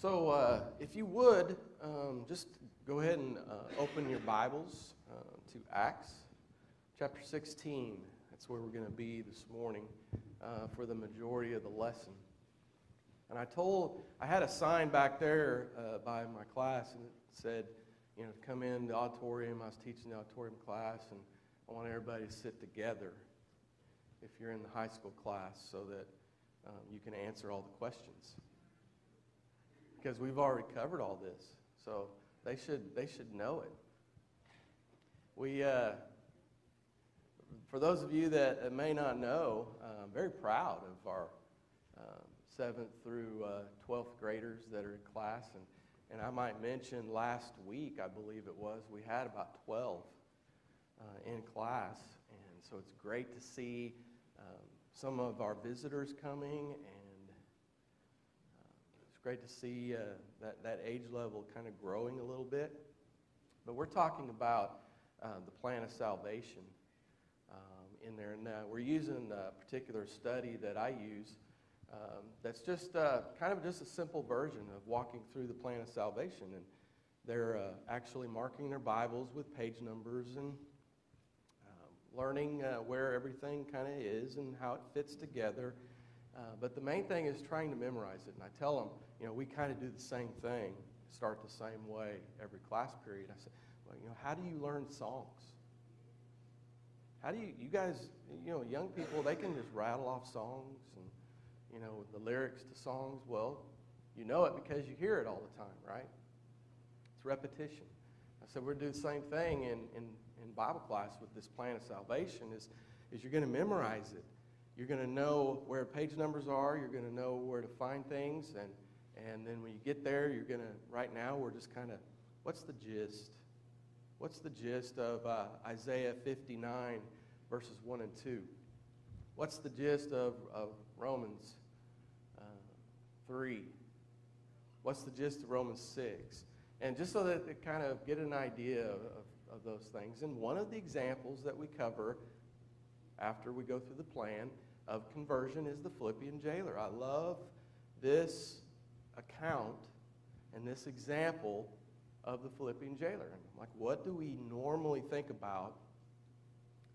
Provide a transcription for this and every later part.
So, uh, if you would, um, just go ahead and uh, open your Bibles uh, to Acts chapter 16. That's where we're going to be this morning uh, for the majority of the lesson. And I told, I had a sign back there uh, by my class, and it said, you know, to come in the auditorium. I was teaching the auditorium class, and I want everybody to sit together if you're in the high school class so that um, you can answer all the questions because we've already covered all this. So they should, they should know it. We, uh, for those of you that may not know, uh, I'm very proud of our um, seventh through uh, 12th graders that are in class. And, and I might mention last week, I believe it was, we had about 12 uh, in class. And so it's great to see um, some of our visitors coming great to see uh, that, that age level kind of growing a little bit. But we're talking about uh, the plan of salvation um, in there. And uh, we're using a particular study that I use um, that's just uh, kind of just a simple version of walking through the plan of salvation. And they're uh, actually marking their Bibles with page numbers and um, learning uh, where everything kind of is and how it fits together. Uh, but the main thing is trying to memorize it. And I tell them, you know, we kind of do the same thing, start the same way every class period. I said, well, you know, how do you learn songs? How do you, you guys, you know, young people, they can just rattle off songs and, you know, the lyrics to songs. Well, you know it because you hear it all the time, right? It's repetition. I said, we're doing the same thing in, in, in Bible class with this plan of salvation is, is you're going to memorize it. You're going to know where page numbers are. You're going to know where to find things. And, and then when you get there, you're going to, right now, we're just kind of, what's the gist? What's the gist of uh, Isaiah 59, verses 1 and 2? What's the gist of, of Romans uh, 3? What's the gist of Romans 6? And just so that they kind of get an idea of, of, of those things. And one of the examples that we cover after we go through the plan of conversion is the Philippian jailer. I love this account and this example of the Philippian jailer. And I'm like, what do we normally think about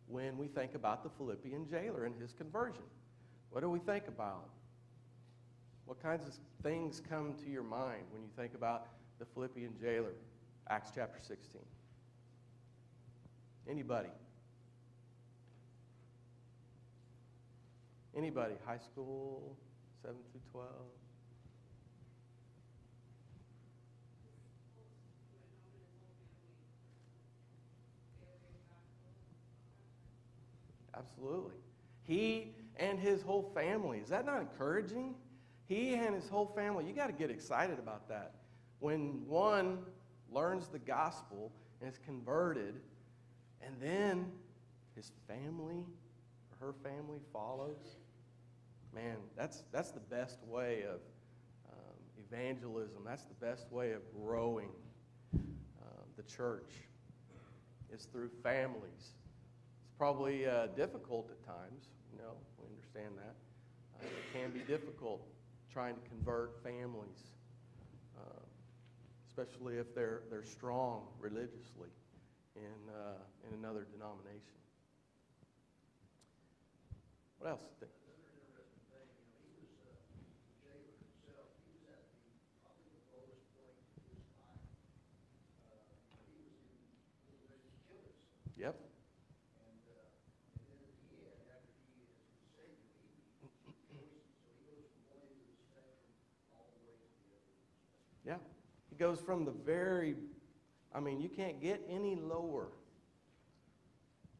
when we think about the Philippian jailer and his conversion? What do we think about? What kinds of things come to your mind when you think about the Philippian jailer? Acts chapter 16. Anybody? Anybody? High school, 7 through 12? Absolutely. He and his whole family. Is that not encouraging? He and his whole family. You got to get excited about that. When one learns the gospel and is converted, and then his family or her family follows man, that's, that's the best way of um, evangelism. That's the best way of growing uh, the church is through families. It's probably uh, difficult at times, you know, we understand that. Uh, it can be difficult trying to convert families, uh, especially if they're, they're strong religiously in, uh, in another denomination. What else? Yep. Yeah. He goes from the very, I mean, you can't get any lower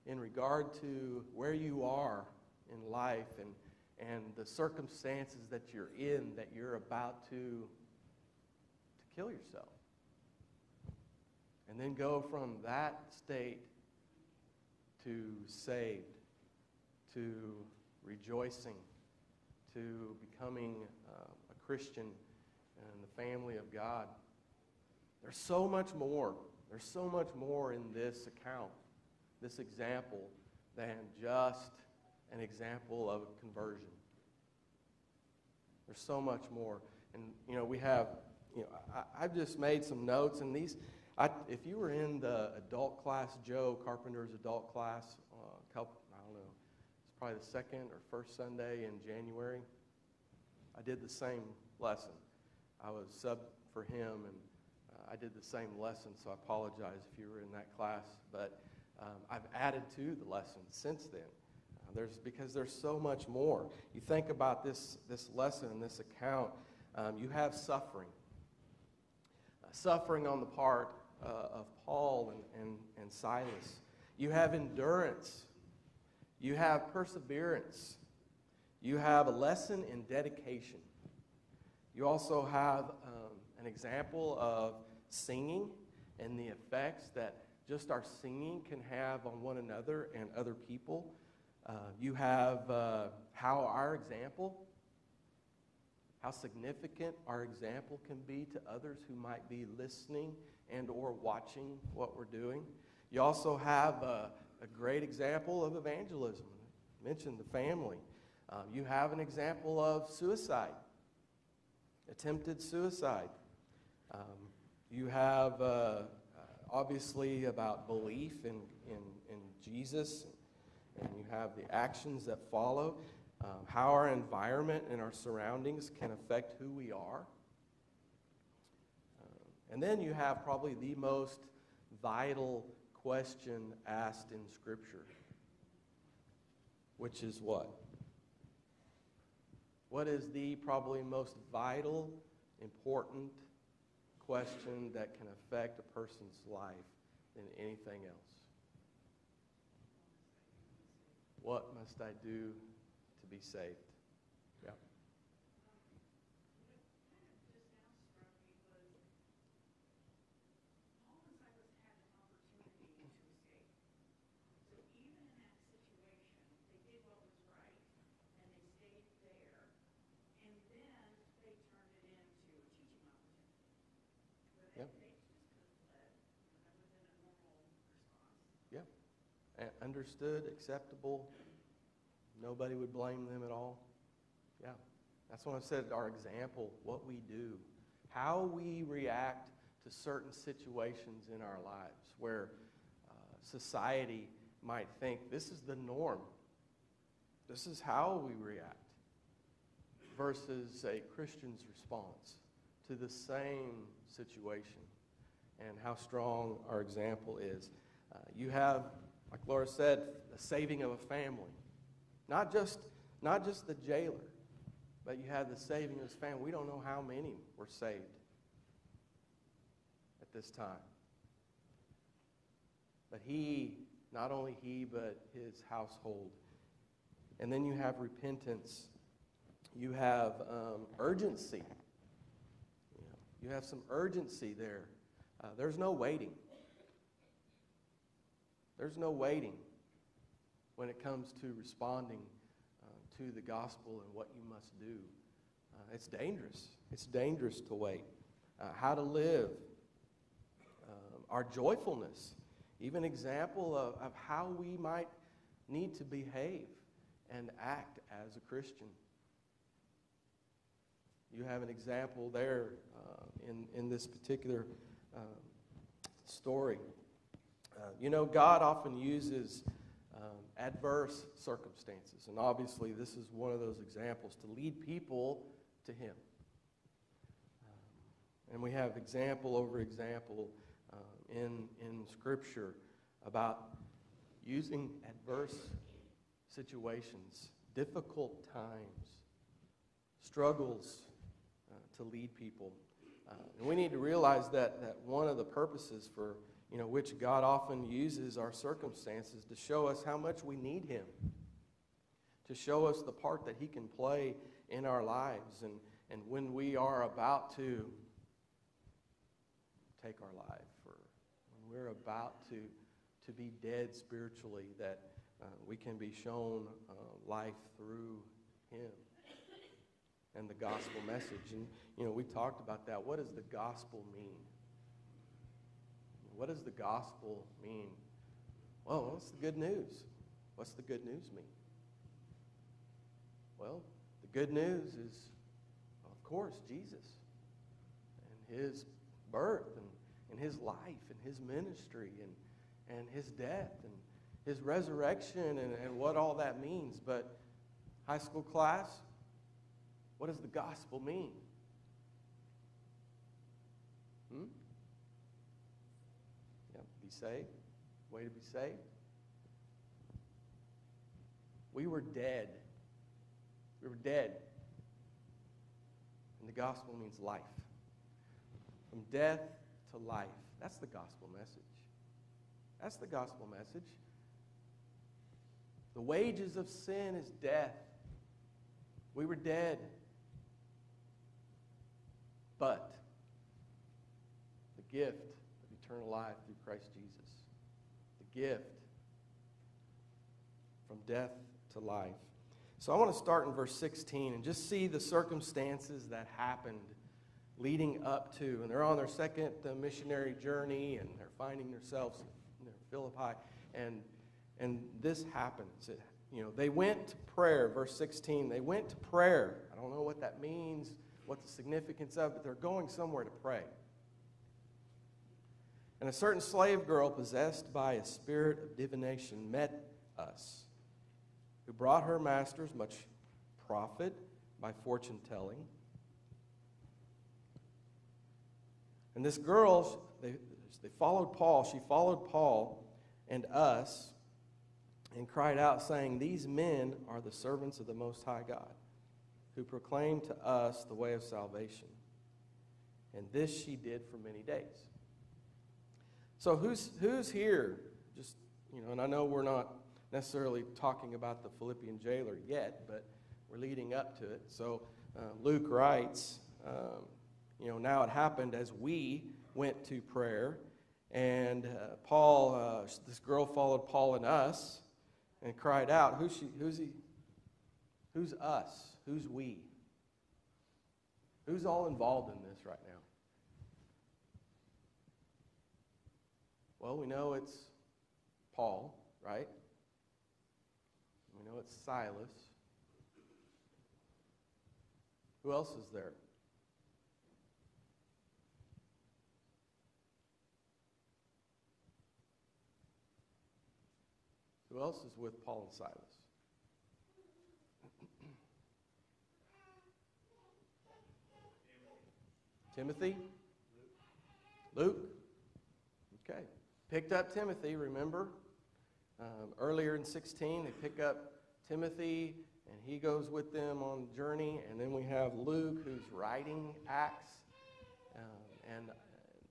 in regard to where you are in life and, and the circumstances that you're in that you're about to, to kill yourself. And then go from that state to saved, to rejoicing, to becoming uh, a Christian and the family of God. There's so much more. There's so much more in this account, this example, than just an example of conversion. There's so much more. And, you know, we have you know, I, I've just made some notes, and these, I, if you were in the adult class, Joe Carpenter's adult class, uh, couple, I don't know, it's probably the second or first Sunday in January, I did the same lesson. I was sub for him, and uh, I did the same lesson, so I apologize if you were in that class. But um, I've added to the lesson since then. Uh, there's because there's so much more. You think about this this lesson and this account. Um, you have suffering, uh, suffering on the part uh, of Paul and, and, and Silas. You have endurance. You have perseverance. You have a lesson in dedication. You also have um, an example of singing and the effects that just our singing can have on one another and other people. Uh, you have uh, how our example, how significant our example can be to others who might be listening and or watching what we're doing. You also have a, a great example of evangelism. I mentioned the family. Uh, you have an example of suicide, attempted suicide. Um, you have uh, uh, obviously about belief in, in, in Jesus, and you have the actions that follow, um, how our environment and our surroundings can affect who we are. And then you have probably the most vital question asked in Scripture, which is what? What is the probably most vital, important question that can affect a person's life than anything else? What must I do to be saved? Understood, acceptable. Nobody would blame them at all. Yeah. That's what I said our example, what we do, how we react to certain situations in our lives where uh, society might think this is the norm. This is how we react versus a Christian's response to the same situation and how strong our example is. Uh, you have like Laura said, the saving of a family. Not just, not just the jailer, but you have the saving of his family. We don't know how many were saved at this time. But he, not only he, but his household. And then you have repentance. You have um, urgency. You, know, you have some urgency there. Uh, there's no waiting. There's no waiting when it comes to responding uh, to the gospel and what you must do. Uh, it's dangerous. It's dangerous to wait. Uh, how to live, um, our joyfulness, even example of, of how we might need to behave and act as a Christian. You have an example there uh, in, in this particular uh, story. Uh, you know, God often uses um, adverse circumstances, and obviously, this is one of those examples to lead people to Him. Um, and we have example over example uh, in, in Scripture about using adverse situations, difficult times, struggles uh, to lead people. Uh, and we need to realize that, that one of the purposes for you know, which God often uses our circumstances to show us how much we need Him, to show us the part that He can play in our lives. And, and when we are about to take our life, or when we're about to, to be dead spiritually, that uh, we can be shown uh, life through Him and the gospel message. And, you know, we talked about that. What does the gospel mean? What does the gospel mean? Well, what's the good news? What's the good news mean? Well, the good news is, of course, Jesus and his birth and, and his life and his ministry and, and his death and his resurrection and, and what all that means. But, high school class, what does the gospel mean? Hmm? Yeah, be saved. Way to be saved. We were dead. We were dead. And the gospel means life. From death to life. That's the gospel message. That's the gospel message. The wages of sin is death. We were dead. But the gift eternal life through Christ Jesus, the gift from death to life. So I want to start in verse 16 and just see the circumstances that happened leading up to. And they're on their second uh, missionary journey and they're finding themselves in Philippi. And, and this happens. It, you know, they went to prayer, verse 16. They went to prayer. I don't know what that means, what the significance of, but they're going somewhere to pray. And a certain slave girl possessed by a spirit of divination met us who brought her masters much profit by fortune telling. And this girl, they, they followed Paul. She followed Paul and us and cried out, saying, These men are the servants of the Most High God, who proclaim to us the way of salvation. And this she did for many days. So, who's, who's here? Just, you know, and I know we're not necessarily talking about the Philippian jailer yet, but we're leading up to it. So uh, Luke writes, um, you know, now it happened as we went to prayer, and uh, Paul, uh, this girl followed Paul and us and cried out, Who's, she, who's he? Who's us? Who's we? Who's all involved in this right now? Well, we know it's Paul, right? We know it's Silas. Who else is there? Who else is with Paul and Silas? Timothy? Luke? Okay. Picked up Timothy, remember? Um, earlier in 16, they pick up Timothy, and he goes with them on the journey. And then we have Luke, who's writing Acts. Um, and uh,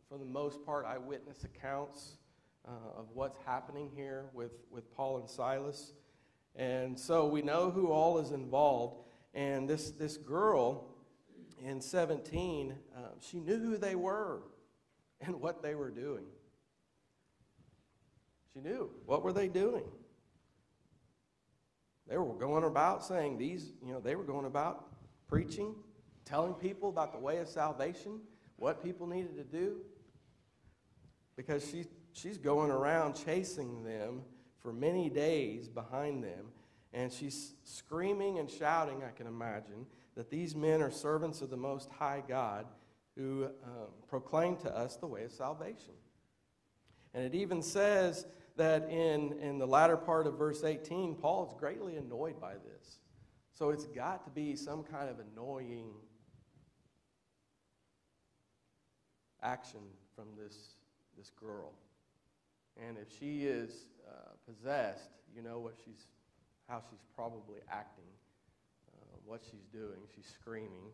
for the most part, eyewitness accounts uh, of what's happening here with, with Paul and Silas. And so we know who all is involved. And this, this girl in 17, uh, she knew who they were and what they were doing. She knew. What were they doing? They were going about saying these, you know, they were going about preaching, telling people about the way of salvation, what people needed to do. Because she, she's going around chasing them for many days behind them. And she's screaming and shouting, I can imagine, that these men are servants of the Most High God who um, proclaim to us the way of salvation. And it even says that in, in the latter part of verse 18, Paul is greatly annoyed by this. So it's got to be some kind of annoying action from this, this girl. And if she is uh, possessed, you know what she's, how she's probably acting, uh, what she's doing. She's screaming.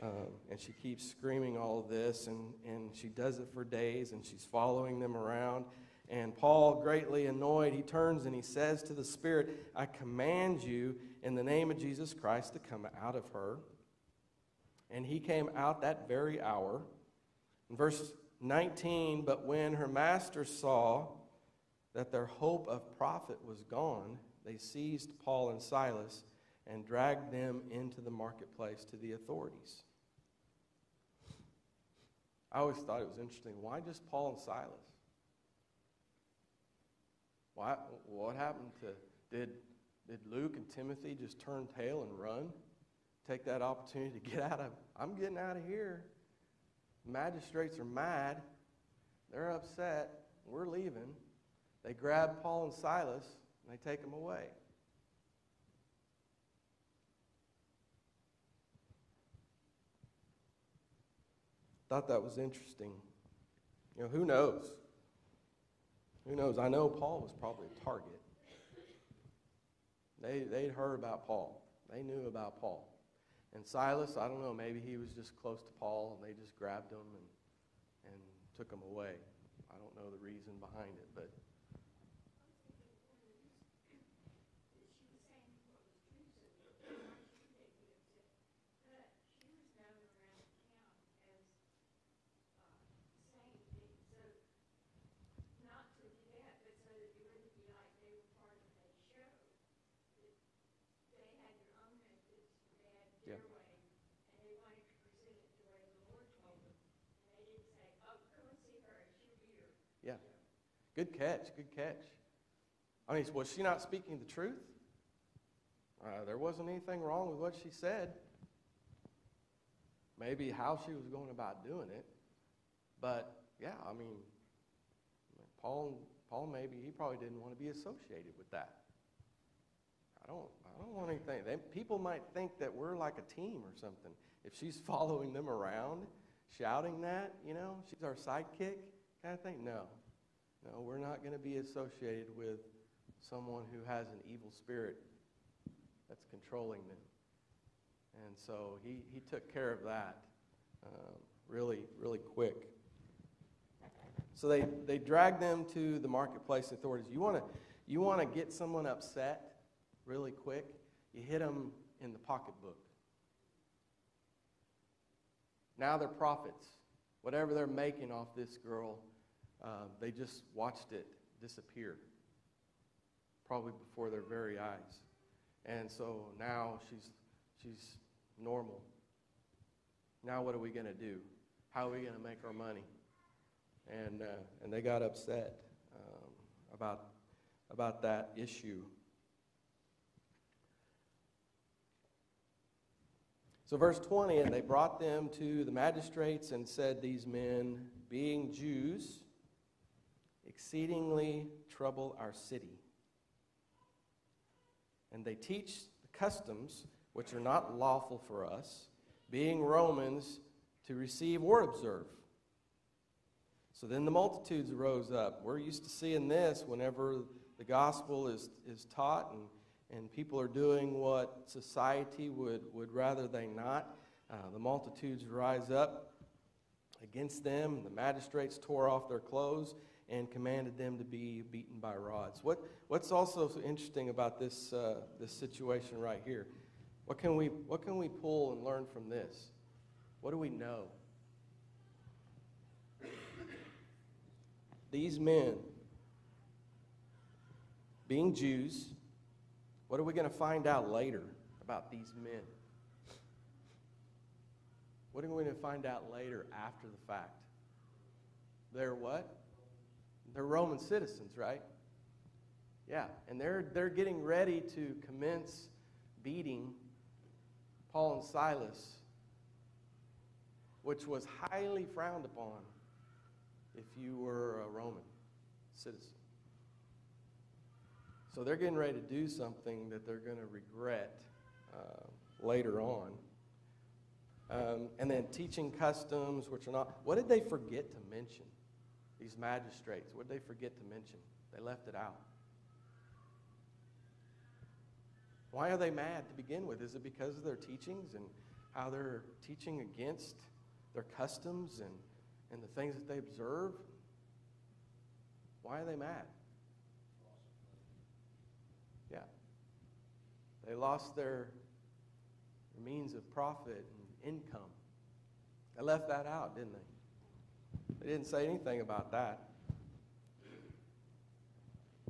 Um, and she keeps screaming all of this, and, and she does it for days, and she's following them around. And Paul, greatly annoyed, he turns and he says to the Spirit, I command you in the name of Jesus Christ to come out of her. And he came out that very hour. In verse 19, but when her master saw that their hope of profit was gone, they seized Paul and Silas and dragged them into the marketplace to the authorities. I always thought it was interesting. Why just Paul and Silas? Why, what happened to, did, did Luke and Timothy just turn tail and run? Take that opportunity to get out of, I'm getting out of here. Magistrates are mad. They're upset. We're leaving. They grab Paul and Silas and they take them away. Thought that was interesting. You know, who knows? Who knows? I know Paul was probably a target. They, they'd heard about Paul, they knew about Paul. And Silas, I don't know, maybe he was just close to Paul and they just grabbed him and, and took him away. I don't know the reason behind it, but Good catch, good catch. I mean, was she not speaking the truth? Uh, there wasn't anything wrong with what she said. Maybe how she was going about doing it. But yeah, I mean, Paul, Paul maybe he probably didn't want to be associated with that. I don't, I don't want anything. They, people might think that we're like a team or something. If she's following them around, shouting that, you know, she's our sidekick kind of thing. No, no, we're not going to be associated with someone who has an evil spirit that's controlling them. And so he, he took care of that um, really, really quick. So they, they dragged them to the marketplace authorities. You want to you want to get someone upset really quick? You hit them in the pocketbook. Now they're profits. Whatever they're making off this girl, uh, they just watched it disappear, probably before their very eyes. And so now she's, she's normal. Now, what are we going to do? How are we going to make our money? And, uh, and they got upset um, about, about that issue. So, verse 20, and they brought them to the magistrates and said, These men, being Jews, exceedingly trouble our city. And they teach the customs which are not lawful for us, being Romans, to receive or observe. So then the multitudes rose up. We're used to seeing this whenever the gospel is, is taught and, and people are doing what society would, would rather they not. Uh, the multitudes rise up against them. The magistrates tore off their clothes and commanded them to be beaten by rods. What, what's also so interesting about this, uh, this situation right here? What can, we, what can we pull and learn from this? What do we know? These men, being Jews, what are we going to find out later about these men? What are we going to find out later after the fact? They're what? They're Roman citizens, right? Yeah, and they're, they're getting ready to commence beating Paul and Silas, which was highly frowned upon if you were a Roman citizen. So they're getting ready to do something that they're going to regret uh, later on. Um, and then teaching customs, which are not. What did they forget to mention? These magistrates. What did they forget to mention? They left it out. Why are they mad to begin with? Is it because of their teachings and how they're teaching against their customs and, and the things that they observe? Why are they mad? Yeah. They lost their, their means of profit and income. They left that out, didn't they? They didn't say anything about that.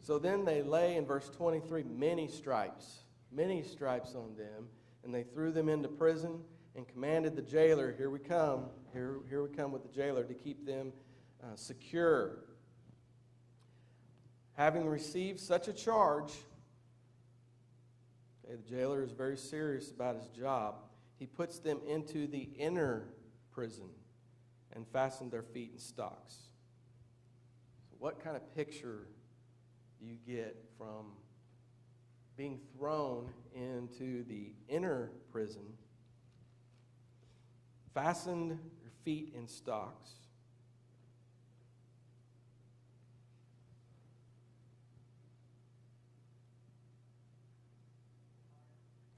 So then they lay in verse 23 many stripes, many stripes on them, and they threw them into prison and commanded the jailer, Here we come, here, here we come with the jailer, to keep them uh, secure. Having received such a charge, okay, the jailer is very serious about his job. He puts them into the inner prison and fastened their feet in stocks. So what kind of picture do you get from being thrown into the inner prison, fastened your feet in stocks?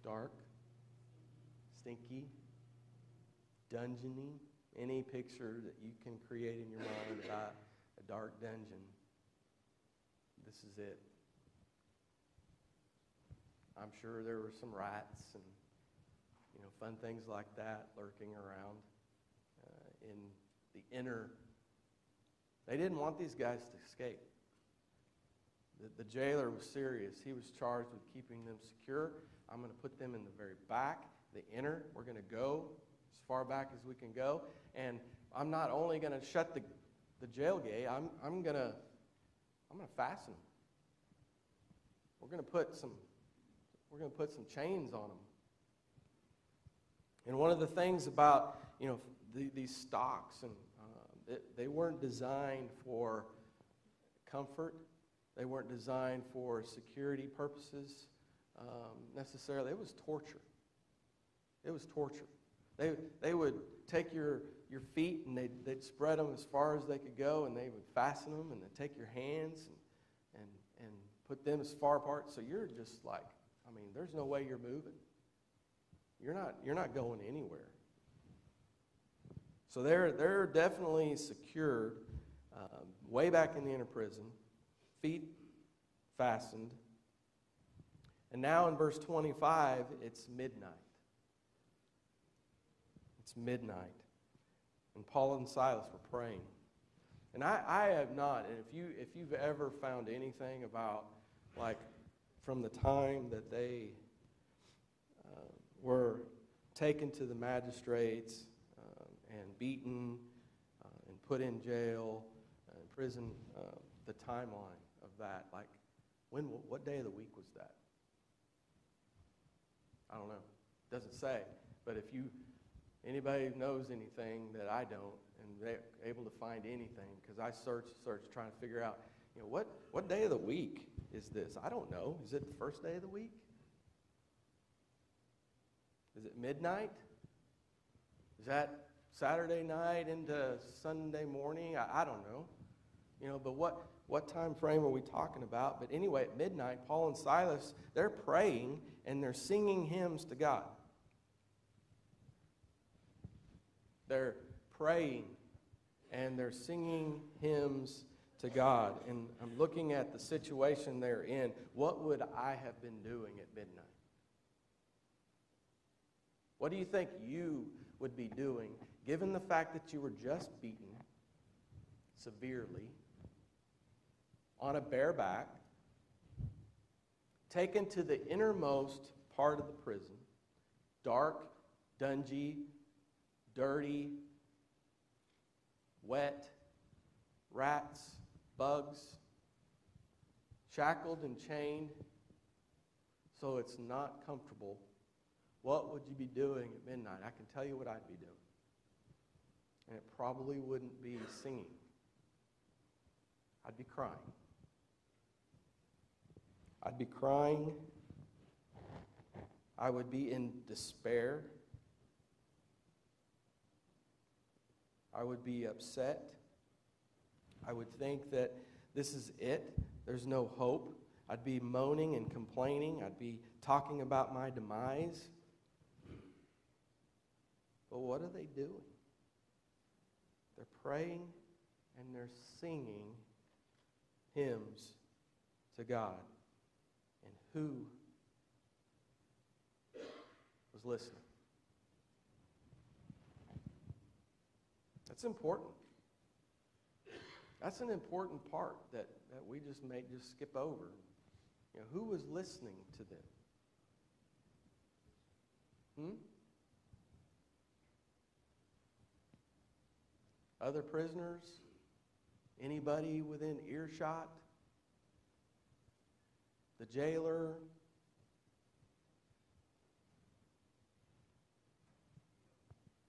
Dark, stinky, dungeony, any picture that you can create in your mind about a dark dungeon. This is it. I'm sure there were some rats and you know fun things like that lurking around uh, in the inner. They didn't want these guys to escape. The, the jailer was serious. He was charged with keeping them secure. I'm going to put them in the very back, the inner. We're going to go as far back as we can go. And I'm not only going to shut the, the jail gate, I'm, I'm going to I'm going to fasten them. We're going to put some we're going to put some chains on them. And one of the things about you know the, these stocks and uh, it, they weren't designed for comfort. They weren't designed for security purposes um, necessarily. It was torture. It was torture. They, they would take your, your feet and they'd, they'd spread them as far as they could go and they would fasten them and they'd take your hands and, and, and put them as far apart. So you're just like, I mean, there's no way you're moving. You're not, you're not going anywhere. So they're, they're definitely secured um, way back in the inner prison, feet fastened. And now in verse 25, it's midnight. Midnight. And Paul and Silas were praying. And I, I have not, and if, you, if you've ever found anything about, like, from the time that they uh, were taken to the magistrates uh, and beaten uh, and put in jail, uh, in prison, uh, the timeline of that, like, when, what day of the week was that? I don't know. It doesn't say. But if you Anybody knows anything that I don't, and they're able to find anything, because I search, search, trying to figure out, you know, what, what day of the week is this? I don't know. Is it the first day of the week? Is it midnight? Is that Saturday night into Sunday morning? I, I don't know. You know, but what, what time frame are we talking about? But anyway, at midnight, Paul and Silas, they're praying and they're singing hymns to God. They're praying and they're singing hymns to God. And I'm looking at the situation they're in. What would I have been doing at midnight? What do you think you would be doing, given the fact that you were just beaten severely on a bareback, taken to the innermost part of the prison, dark, dungy, dirty, wet, rats, bugs, shackled and chained, so it's not comfortable. What would you be doing at midnight? I can tell you what I'd be doing. And it probably wouldn't be singing. I'd be crying. I'd be crying. I would be in despair. I would be upset. I would think that this is it. There's no hope. I'd be moaning and complaining. I'd be talking about my demise. But what are they doing? They're praying and they're singing hymns to God. And who was listening? That's important. That's an important part that, that we just may just skip over. You know, who was listening to them? Hmm? Other prisoners? Anybody within earshot? The jailer?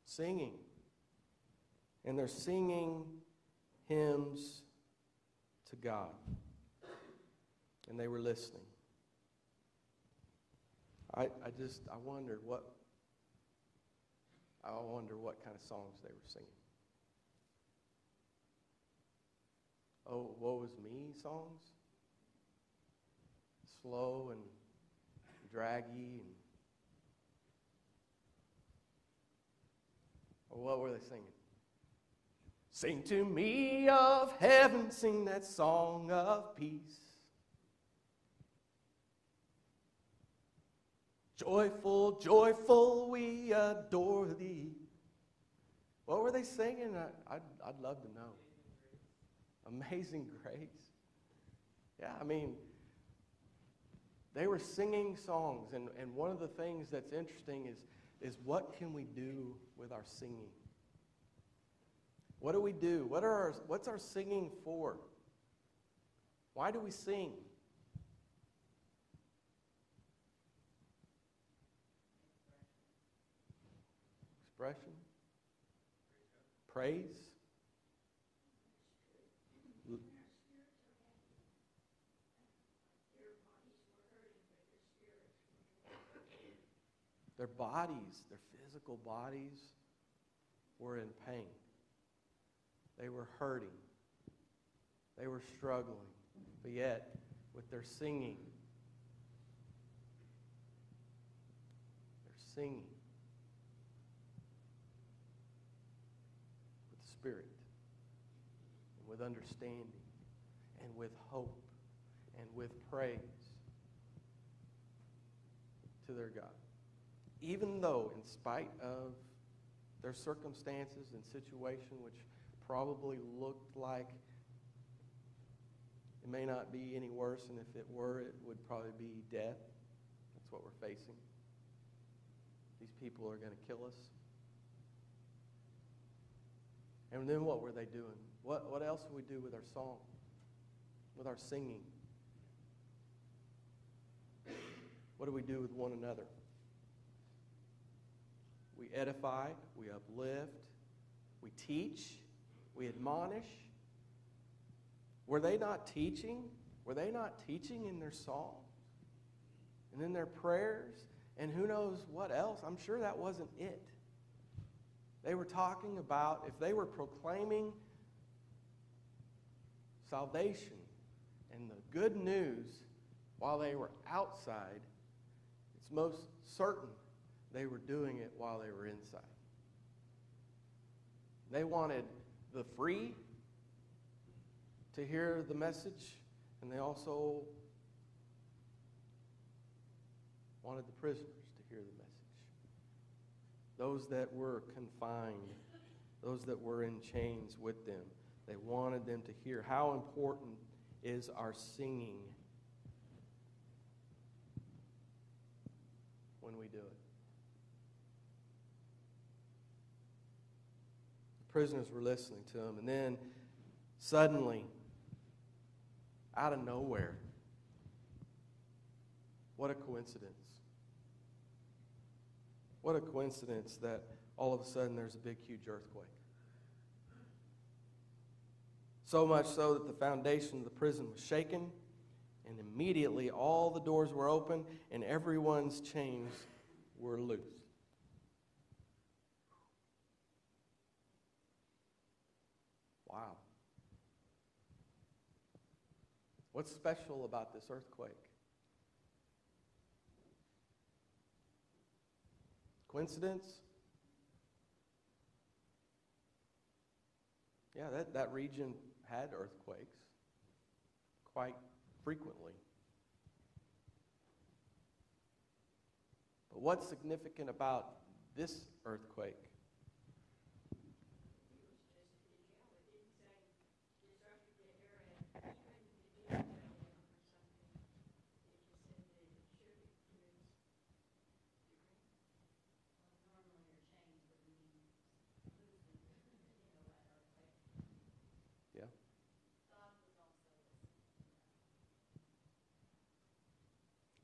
Singing and they're singing hymns to God. And they were listening. I, I just, I wondered what, I wonder what kind of songs they were singing. Oh, woe is me songs? Slow and draggy and what were they singing? Sing to me of heaven, sing that song of peace. Joyful, joyful, we adore thee. What were they singing? I, I'd, I'd love to know. Amazing grace. Yeah, I mean, they were singing songs, and, and one of the things that's interesting is, is what can we do with our singing? What do we do? What are our, what's our singing for? Why do we sing? Expression? Praise? Their bodies, their physical bodies, were in pain. They were hurting. They were struggling. But yet, with their singing, they're singing with the Spirit and with understanding and with hope and with praise to their God. Even though, in spite of their circumstances and situation, which probably looked like it may not be any worse, and if it were, it would probably be death. That's what we're facing. These people are going to kill us. And then what were they doing? What, what else do we do with our song, with our singing? What do we do with one another? We edify, we uplift, we teach, we admonish. Were they not teaching? Were they not teaching in their song and in their prayers and who knows what else? I'm sure that wasn't it. They were talking about, if they were proclaiming salvation and the good news while they were outside, it's most certain they were doing it while they were inside. They wanted the free to hear the message, and they also wanted the prisoners to hear the message. Those that were confined, those that were in chains with them, they wanted them to hear. How important is our singing when we do it? Prisoners were listening to him. And then suddenly, out of nowhere, what a coincidence. What a coincidence that all of a sudden there's a big, huge earthquake. So much so that the foundation of the prison was shaken, and immediately all the doors were open and everyone's chains were loose. What's special about this earthquake? Coincidence? Yeah, that, that region had earthquakes quite frequently. But what's significant about this earthquake?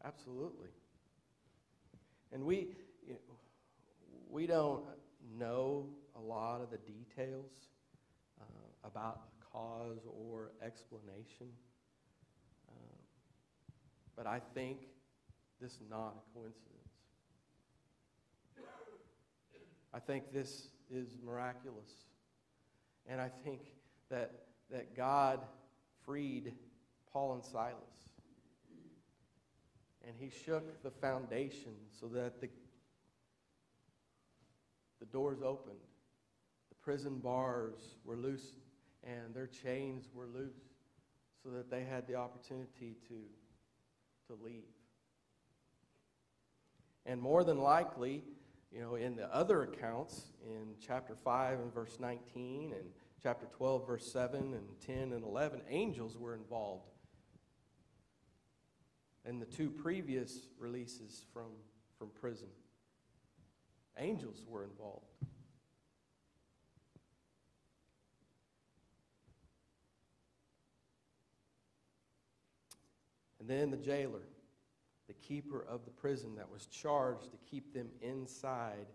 Absolutely. And we, you know, we don't know a lot of the details uh, about cause or explanation. Uh, but I think this is not a coincidence. I think this is miraculous. And I think that, that God freed Paul and Silas. And he shook the foundation so that the, the doors opened, the prison bars were loose, and their chains were loose so that they had the opportunity to, to leave. And more than likely, you know, in the other accounts, in chapter 5 and verse 19, and chapter 12, verse 7, and 10 and 11, angels were involved. And the two previous releases from, from prison, angels were involved. And then the jailer the keeper of the prison that was charged to keep them inside,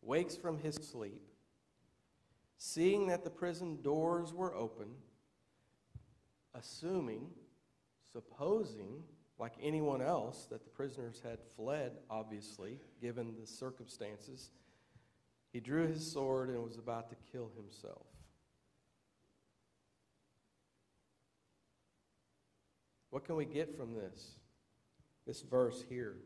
wakes from his sleep, seeing that the prison doors were open, assuming, supposing, like anyone else, that the prisoners had fled, obviously, given the circumstances, he drew his sword and was about to kill himself. What can we get from this? this verse here.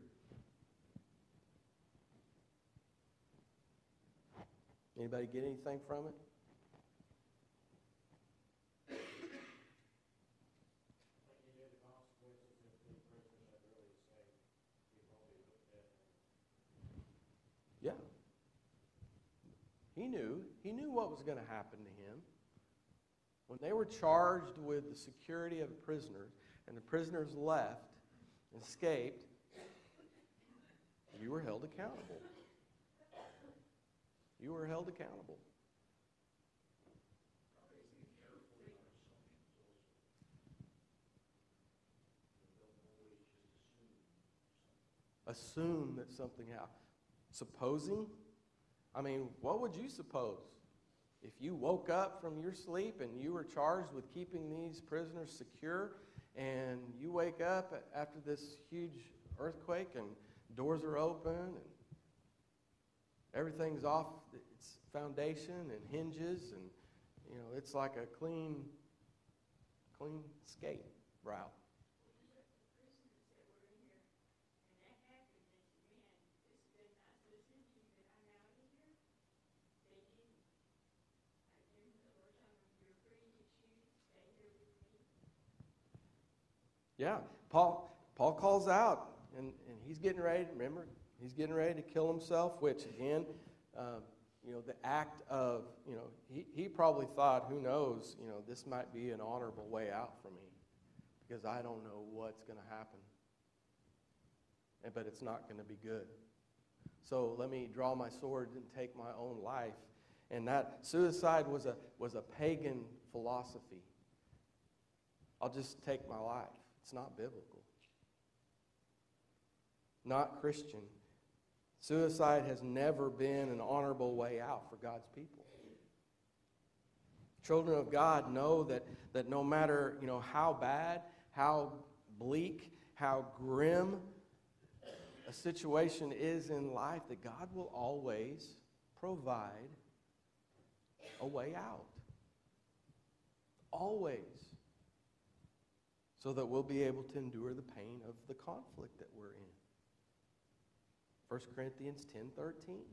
Anybody get anything from it? Yeah. He knew. He knew what was going to happen to him. When they were charged with the security of prisoners, and the prisoners left, escaped, you were held accountable. You were held accountable. Assume that something happened. Supposing? I mean, what would you suppose? If you woke up from your sleep and you were charged with keeping these prisoners secure, and you wake up after this huge earthquake and doors are open and everything's off its foundation and hinges and you know it's like a clean clean skate route Yeah, Paul, Paul calls out, and, and he's getting ready, remember, he's getting ready to kill himself, which, again, uh, you know, the act of, you know, he, he probably thought, who knows, you know, this might be an honorable way out for me because I don't know what's going to happen. And, but it's not going to be good. So let me draw my sword and take my own life. And that suicide was a, was a pagan philosophy. I'll just take my life. It's not biblical. Not Christian. Suicide has never been an honorable way out for God's people. Children of God know that, that no matter you know, how bad, how bleak, how grim a situation is in life, that God will always provide a way out. Always so that we'll be able to endure the pain of the conflict that we're in. 1 Corinthians 10:13.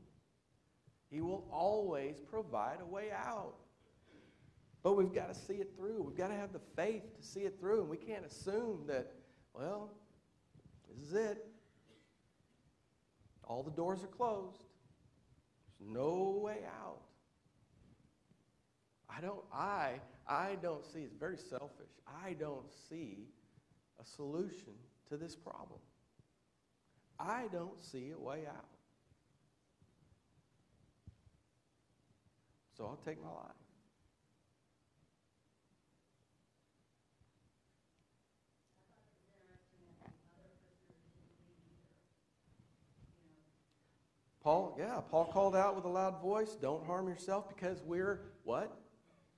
He will always provide a way out. But we've got to see it through. We've got to have the faith to see it through. And we can't assume that, well, this is it. All the doors are closed. There's no way out. I don't, I I don't see, it's very selfish, I don't see a solution to this problem. I don't see a way out. So I'll take my life. Paul, yeah, Paul called out with a loud voice, don't harm yourself because we're what?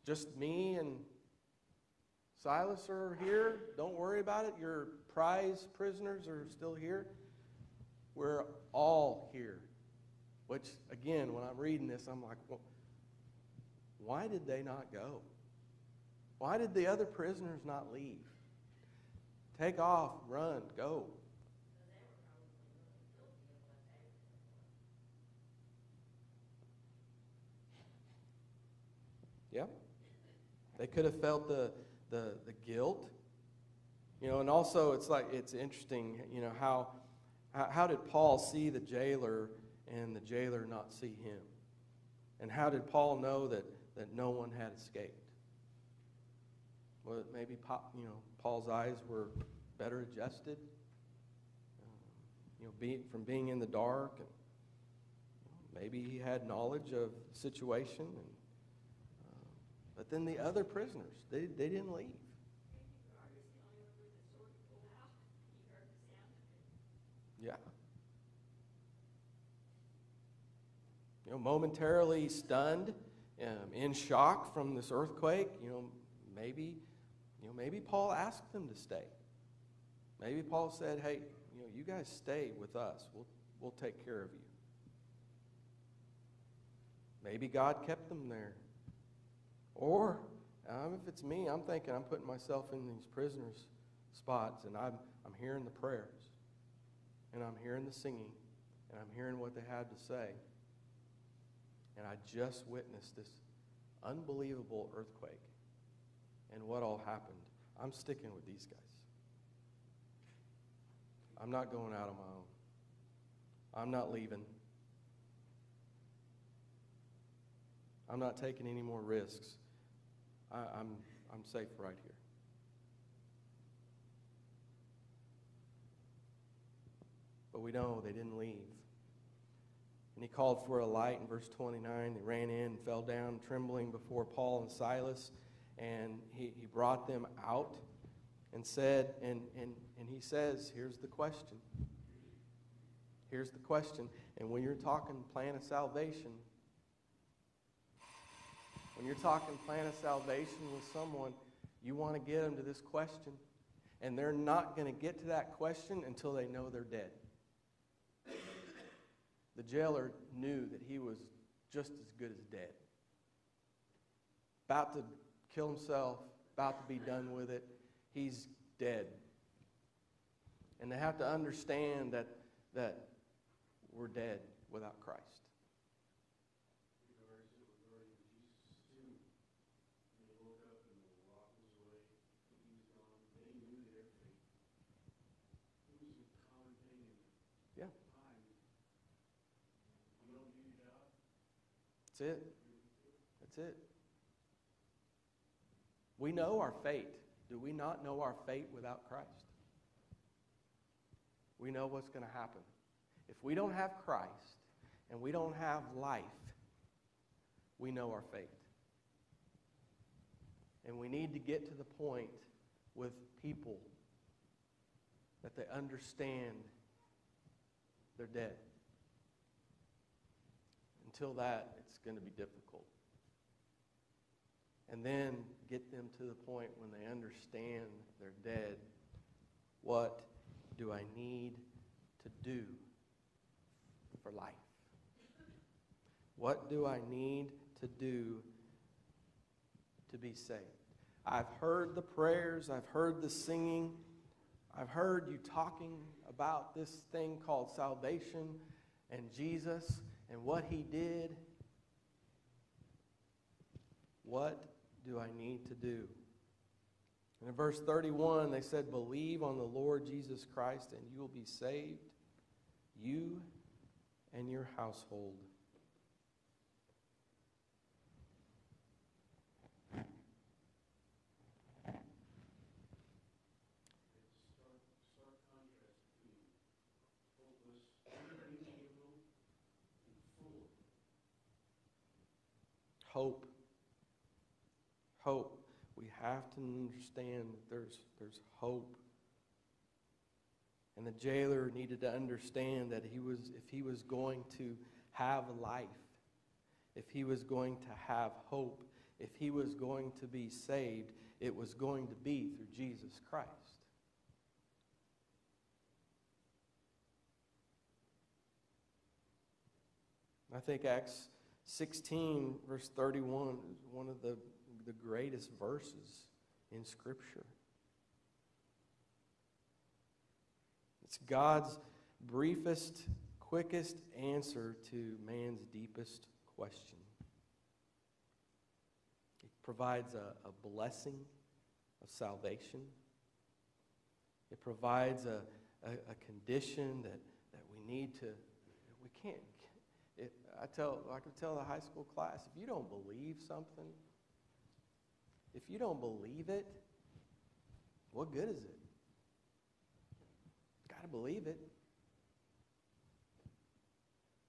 Just me and Silas are here. Don't worry about it. Your prize prisoners are still here. We're all here. Which, again, when I'm reading this, I'm like, well, why did they not go? Why did the other prisoners not leave? Take off, run, go. Yeah. They could have felt the, the, the guilt. You know, and also it's like, it's interesting, you know, how, how, did Paul see the jailer and the jailer not see him? And how did Paul know that, that no one had escaped? Well, maybe you know Paul's eyes were better adjusted. You know, from being in the dark, and maybe he had knowledge of the situation. And, but then the other prisoners, they, they didn't leave. Yeah. You know, momentarily stunned, um, in shock from this earthquake. You know, maybe you know, maybe Paul asked them to stay. Maybe Paul said, hey, you know, you guys stay with us. We'll, we'll take care of you. Maybe God kept them there. Or, um, if it's me, I'm thinking I'm putting myself in these prisoners' spots and I'm, I'm hearing the prayers and I'm hearing the singing and I'm hearing what they had to say. And I just witnessed this unbelievable earthquake and what all happened, I'm sticking with these guys. I'm not going out on my own. I'm not leaving. I'm not taking any more risks. I, I'm, I'm safe right here. But we know they didn't leave. And he called for a light in verse 29. They ran in fell down, trembling before Paul and Silas and he, he brought them out and said, and, and, and he says, here's the question. Here's the question. And when you're talking plan of salvation, when you're talking plan of salvation with someone, you want to get them to this question. And they're not going to get to that question until they know they're dead. The jailer knew that he was just as good as dead. About to kill himself, about to be done with it. He's dead. And they have to understand that, that we're dead without Christ. That's it. That's it. We know our fate. Do we not know our fate without Christ? We know what's going to happen. If we don't have Christ and we don't have life, we know our fate. And we need to get to the point with people that they understand they're dead. Until that, it's going to be difficult and then get them to the point when they understand they're dead. What do I need to do for life? What do I need to do to be saved? I've heard the prayers, I've heard the singing, I've heard you talking about this thing called salvation and Jesus and what he did. What do I need to do? And in verse 31, they said, Believe on the Lord Jesus Christ, and you will be saved, you and your household. Hope hope. We have to understand that there's, there's hope. And the jailer needed to understand that he was, if he was going to have life, if he was going to have hope, if he was going to be saved, it was going to be through Jesus Christ. I think Acts 16, verse 31, is one of the, the greatest verses in Scripture. It's God's briefest, quickest answer to man's deepest question. It provides a, a blessing of salvation. It provides a, a, a condition that, that we need to, we can't, it, I tell, I can tell the high school class, if you don't believe something, if you don't believe it, what good is it? Got to believe it.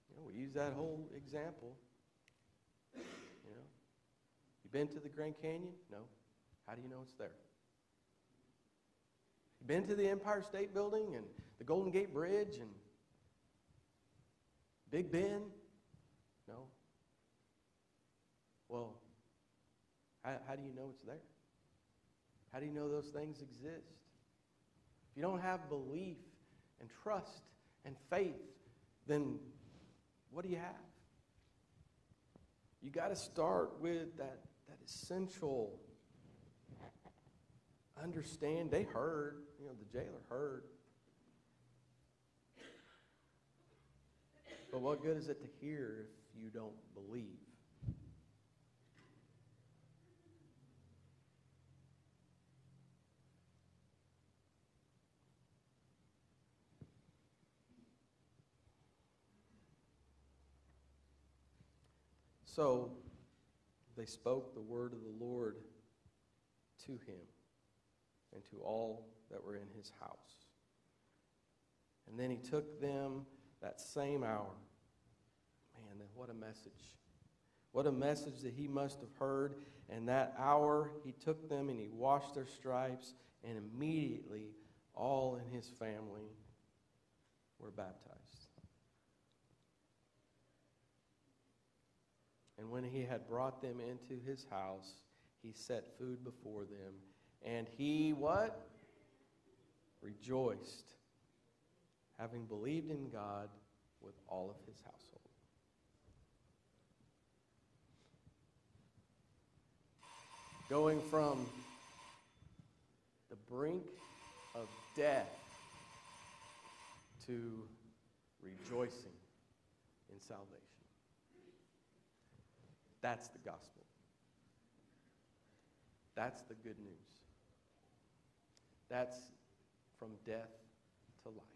You know, we use that whole example. You know, you been to the Grand Canyon? No. How do you know it's there? You been to the Empire State Building and the Golden Gate Bridge and Big Ben? No. Well, how, how do you know it's there? How do you know those things exist? If you don't have belief and trust and faith, then what do you have? You got to start with that, that essential understand. They heard, you know, the jailer heard. But what good is it to hear if you don't believe? So they spoke the word of the Lord to him and to all that were in his house. And then he took them that same hour. Man, what a message. What a message that he must have heard. And that hour, he took them and he washed their stripes, and immediately all in his family were baptized. And when he had brought them into his house, he set food before them. And he what? Rejoiced, having believed in God with all of his household. Going from the brink of death to rejoicing in salvation. That's the gospel. That's the good news. That's from death to life.